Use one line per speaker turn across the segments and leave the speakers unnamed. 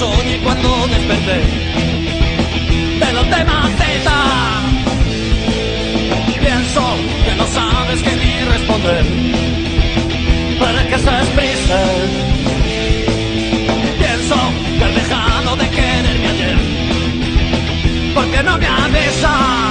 desperté de los temas Z. Pienso que no sabes qué ni responder. ¿Para qué esas prisas? Pienso que has dejado de quererme ayer. Porque no me avisas.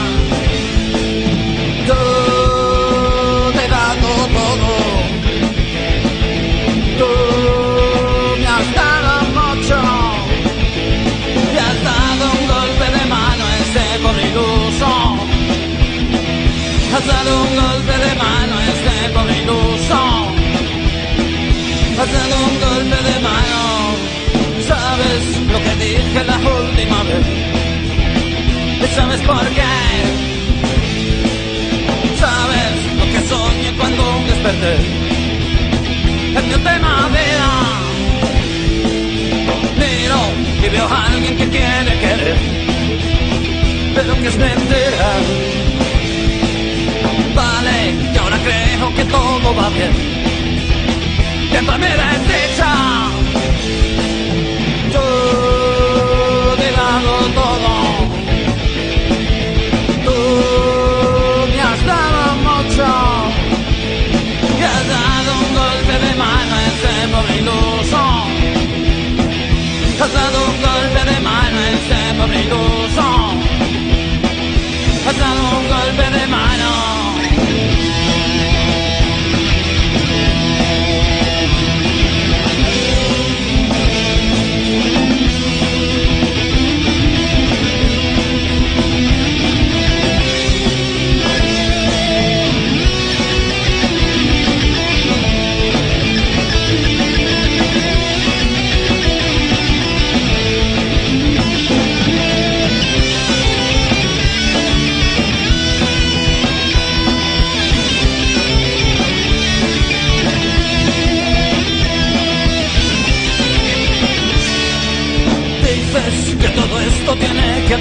Sabes por qué? ¿Sabes lo que soñé cuando desperté? En mi última vida. Miro y veo a alguien que quiere querer, pero que es mentira. Vale, y ahora creo que todo va bien. Que también es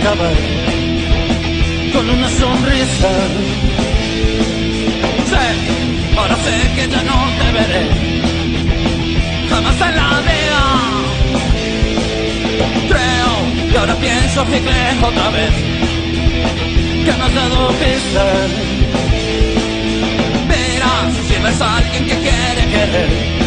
acabar con una sonrisa. Sé, ahora sé que ya no te veré jamás en la vida. Creo y ahora pienso y creo otra vez que me has dado pistas. Mira, si ves a alguien que quiere querer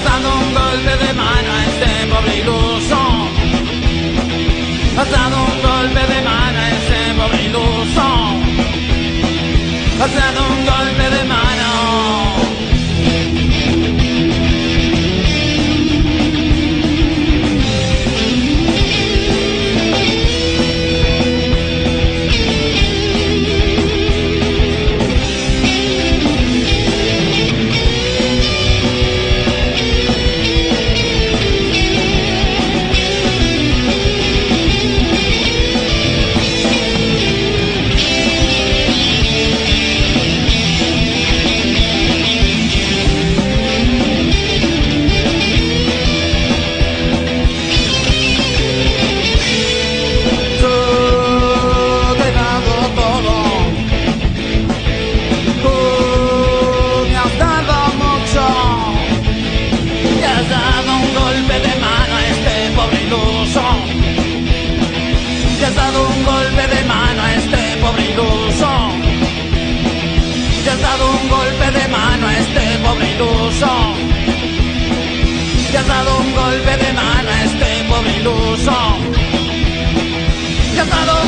dado un golpe de mano a este pobre iluso. Has un golpe de mano a este pobre iluso. Has un golpe de mano. Le has dado un golpe de mano a este pobre iluso. Le has dado un golpe de mano a este pobre iluso. Le has dado un golpe de mano a este pobre iluso. Le has dado